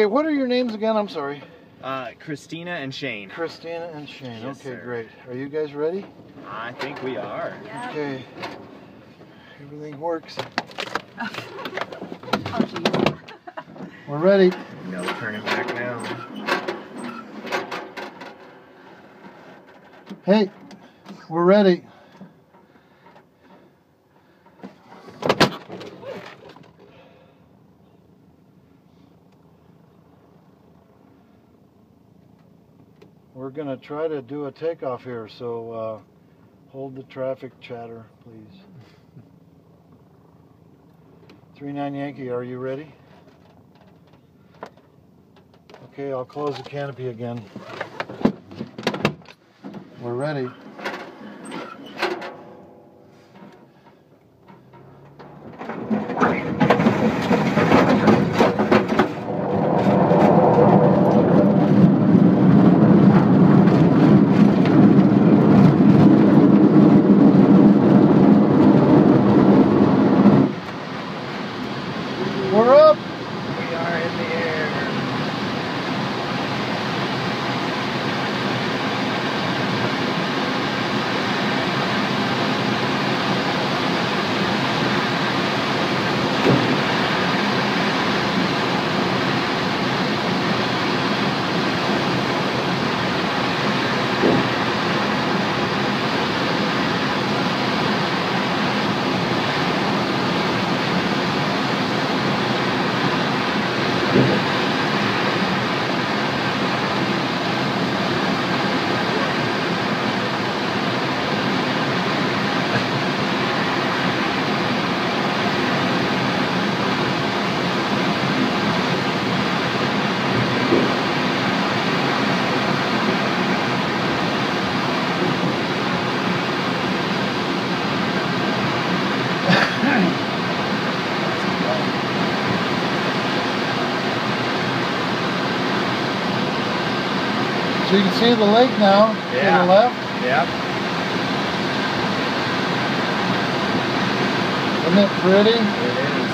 Okay, what are your names again? I'm sorry. Uh, Christina and Shane. Christina and Shane. Yes, okay, sir. great. Are you guys ready? I think we are. Okay. Everything works. Oh. We're ready. No turning back now. Hey, we're ready. We're going to try to do a takeoff here, so uh, hold the traffic chatter, please. 39 Yankee, are you ready? Okay, I'll close the canopy again. We're ready. So you can see the lake now to the left. Yep. Isn't it pretty? It is.